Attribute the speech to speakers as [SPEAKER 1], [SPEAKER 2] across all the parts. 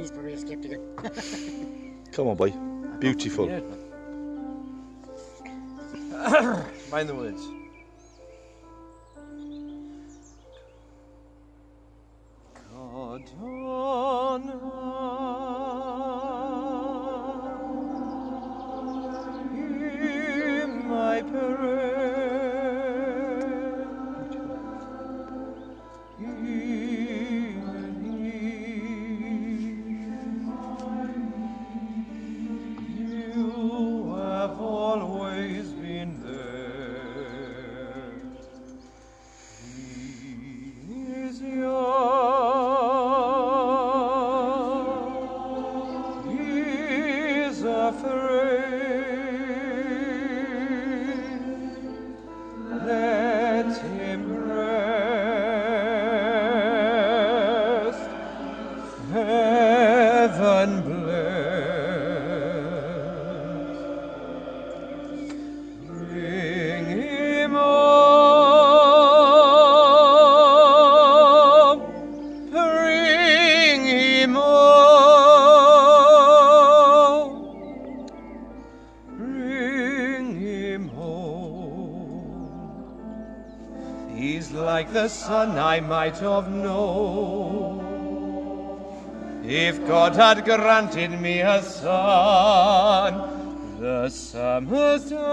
[SPEAKER 1] He's probably a skeptic.
[SPEAKER 2] Come on, boy. Beautiful.
[SPEAKER 3] Mind the words. He's like the son I might have known. If God had granted me a son, the summers die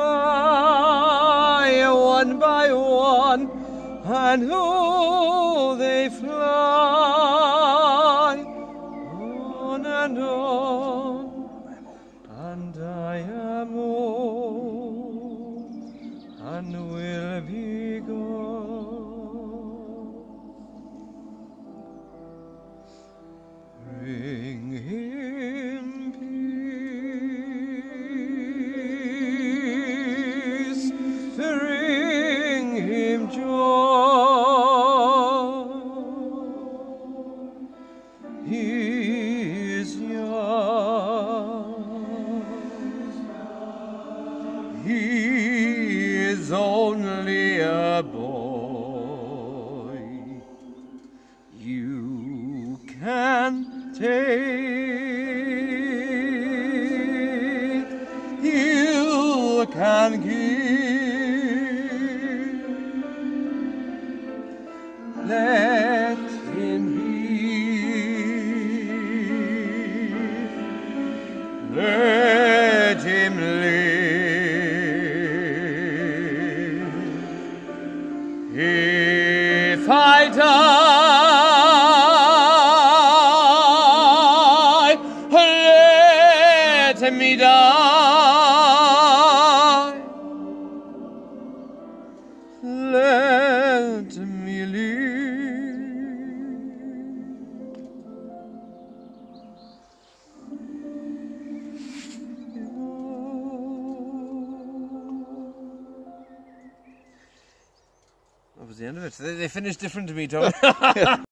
[SPEAKER 3] one by one, and oh, they fly on and on, is only a boy. You can take, you can give. Let him be. Let him live. If I die, let me die. Let me live. Was the end of it. They, they finished different to me, Tom.